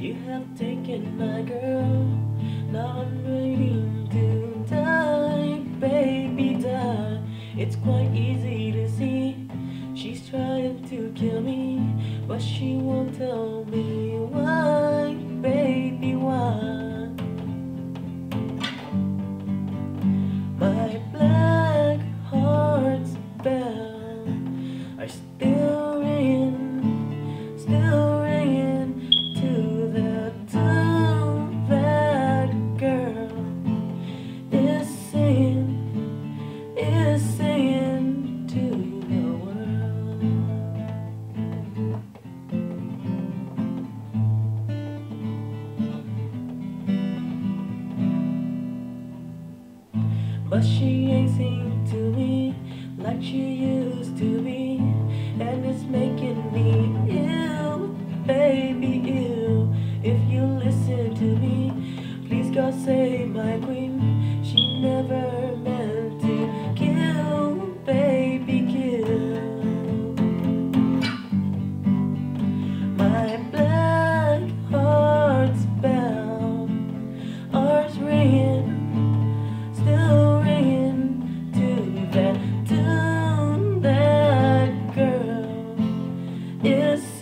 You have taken my girl, now I'm waiting to die, baby die. It's quite easy to see, she's trying to kill me, but she won't tell me why. But she ain't seem to me like she used to be. And it's making me ill, baby, ill. If you listen to me, please God save my queen. She never met. is